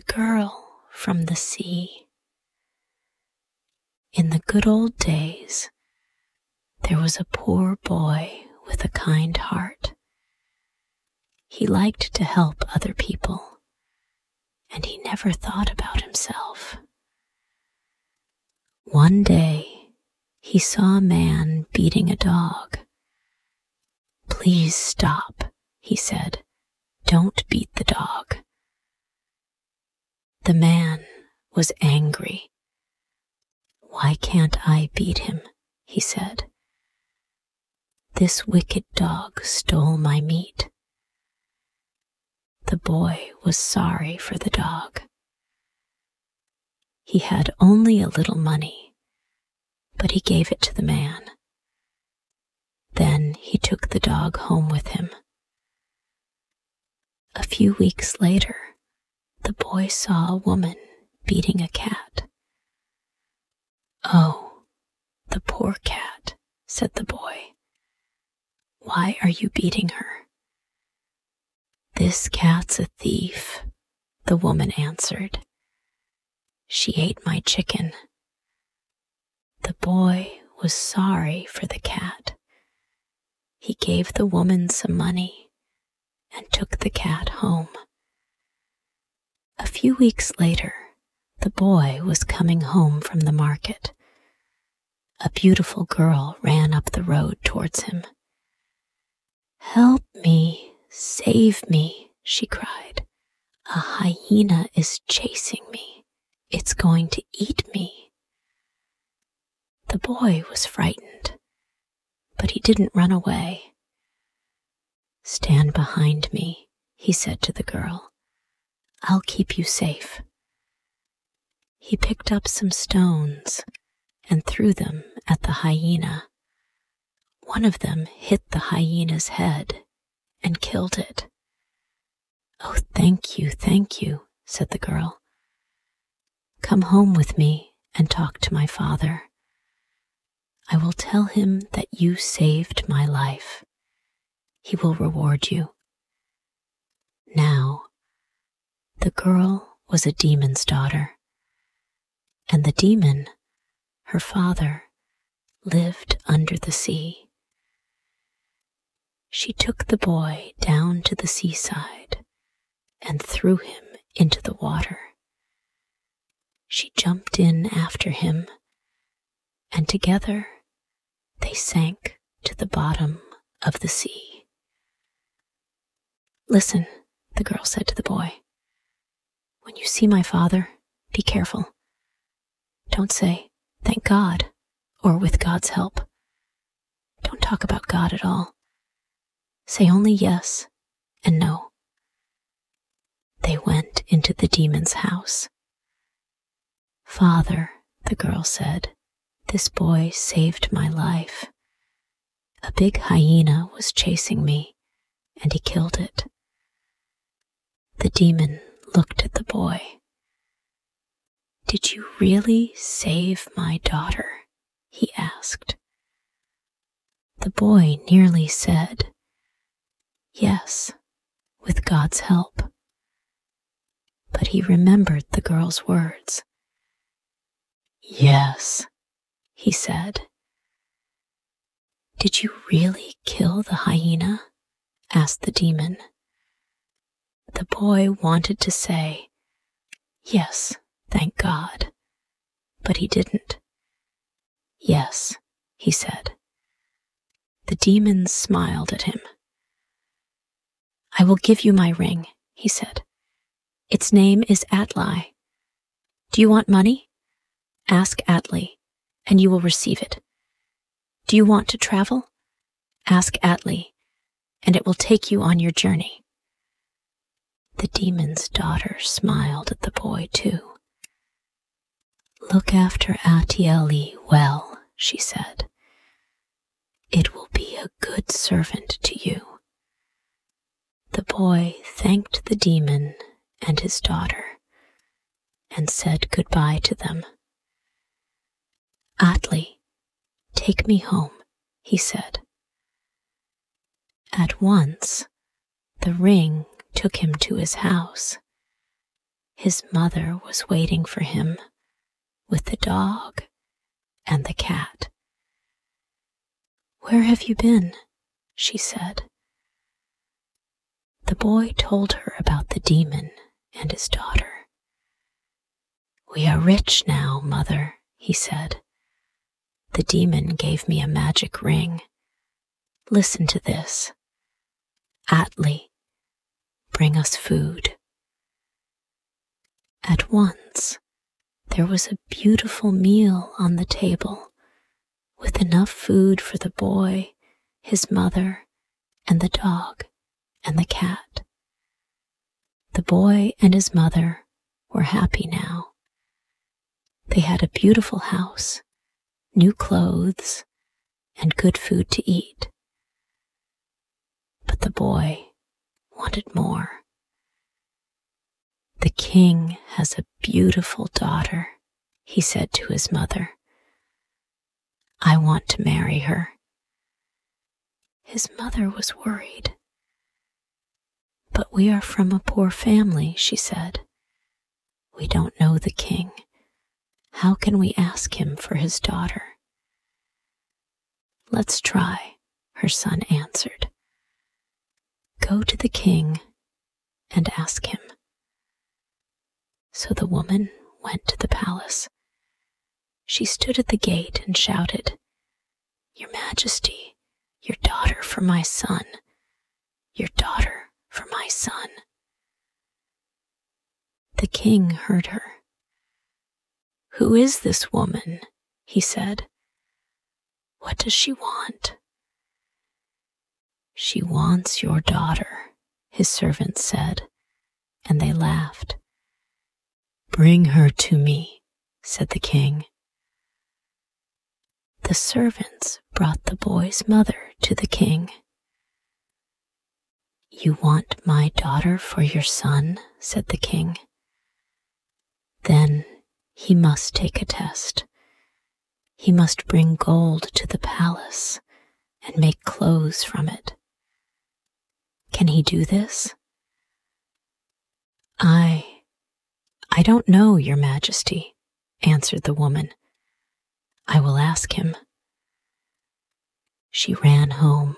The Girl from the Sea. In the good old days, there was a poor boy with a kind heart. He liked to help other people, and he never thought about himself. One day, he saw a man beating a dog. Please stop, he said. Don't beat the dog. The man was angry. Why can't I beat him? he said. This wicked dog stole my meat. The boy was sorry for the dog. He had only a little money, but he gave it to the man. Then he took the dog home with him. A few weeks later, the boy saw a woman beating a cat. Oh, the poor cat, said the boy. Why are you beating her? This cat's a thief, the woman answered. She ate my chicken. The boy was sorry for the cat. He gave the woman some money and took the cat home. A few weeks later, the boy was coming home from the market. A beautiful girl ran up the road towards him. Help me, save me, she cried. A hyena is chasing me. It's going to eat me. The boy was frightened, but he didn't run away. Stand behind me, he said to the girl. I'll keep you safe. He picked up some stones and threw them at the hyena. One of them hit the hyena's head and killed it. Oh, thank you, thank you, said the girl. Come home with me and talk to my father. I will tell him that you saved my life. He will reward you. Now, the girl was a demon's daughter, and the demon, her father, lived under the sea. She took the boy down to the seaside and threw him into the water. She jumped in after him, and together they sank to the bottom of the sea. Listen, the girl said to the boy. When you see my father, be careful. Don't say, thank God, or with God's help. Don't talk about God at all. Say only yes and no. They went into the demon's house. Father, the girl said, this boy saved my life. A big hyena was chasing me, and he killed it. The demon looked at the boy. Did you really save my daughter? he asked. The boy nearly said, Yes, with God's help. But he remembered the girl's words. Yes, he said. Did you really kill the hyena? asked the demon. The boy wanted to say, Yes, thank God, but he didn't. Yes, he said. The demon smiled at him. I will give you my ring, he said. Its name is Atli. Do you want money? Ask Atli, and you will receive it. Do you want to travel? Ask Atli, and it will take you on your journey. The demon's daughter smiled at the boy, too. Look after Atli well, she said. It will be a good servant to you. The boy thanked the demon and his daughter and said goodbye to them. Atli, take me home, he said. At once, the ring took him to his house. his mother was waiting for him with the dog and the cat. Where have you been? she said. The boy told her about the demon and his daughter. We are rich now, mother, he said. The demon gave me a magic ring. Listen to this. Atli, bring us food. At once, there was a beautiful meal on the table, with enough food for the boy, his mother, and the dog and the cat. The boy and his mother were happy now. They had a beautiful house, new clothes, and good food to eat. But the boy wanted more. The king has a beautiful daughter, he said to his mother. I want to marry her. His mother was worried. But we are from a poor family, she said. We don't know the king. How can we ask him for his daughter? Let's try, her son answered. Go to the king and ask him. So the woman went to the palace. She stood at the gate and shouted, Your Majesty, your daughter for my son, your daughter for my son. The king heard her. Who is this woman? he said. What does she want? She wants your daughter, his servants said, and they laughed. Bring her to me, said the king. The servants brought the boy's mother to the king. You want my daughter for your son, said the king. Then he must take a test. He must bring gold to the palace and make clothes from it. Can he do this? I. I don't know, Your Majesty, answered the woman. I will ask him. She ran home.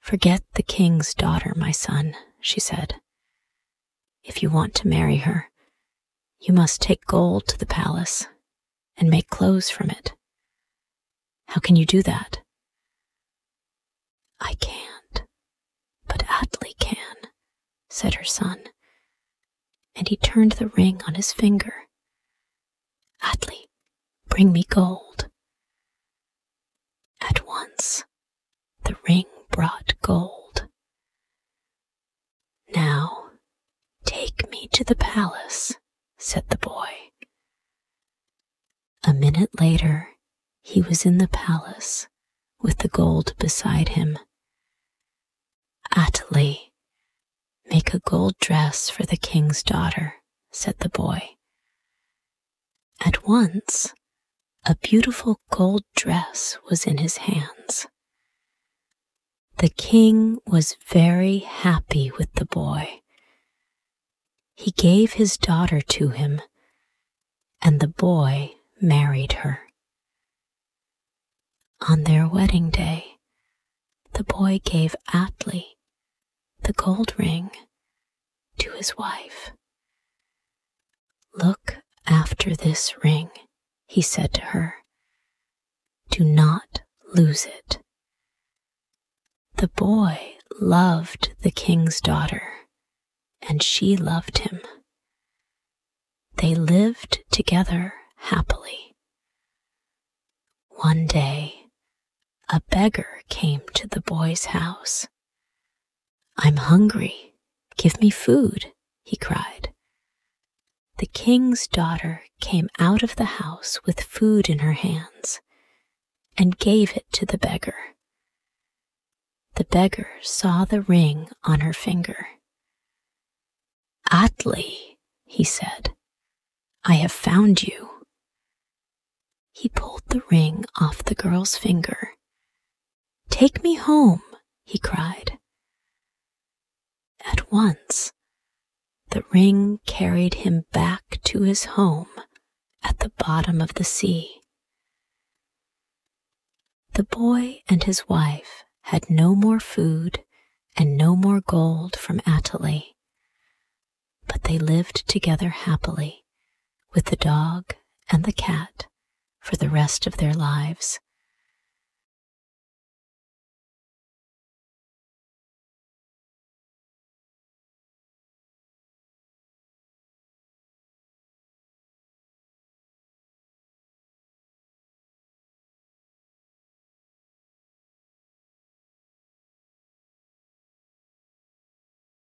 Forget the king's daughter, my son, she said. If you want to marry her, you must take gold to the palace and make clothes from it. How can you do that? I can't, but Atli can, said her son, and he turned the ring on his finger. Atli, bring me gold. At once, the ring brought gold. Now, take me to the palace said the boy. A minute later, he was in the palace with the gold beside him. Atli, make a gold dress for the king's daughter, said the boy. At once, a beautiful gold dress was in his hands. The king was very happy with the boy he gave his daughter to him, and the boy married her. On their wedding day, the boy gave Atli the gold ring to his wife. Look after this ring, he said to her. Do not lose it. The boy loved the king's daughter and she loved him. They lived together happily. One day, a beggar came to the boy's house. I'm hungry. Give me food, he cried. The king's daughter came out of the house with food in her hands and gave it to the beggar. The beggar saw the ring on her finger Atli, he said, I have found you. He pulled the ring off the girl's finger. Take me home, he cried. At once, the ring carried him back to his home at the bottom of the sea. The boy and his wife had no more food and no more gold from Atli, but they lived together happily with the dog and the cat for the rest of their lives.